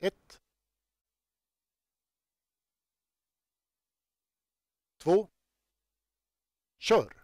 ett två kör!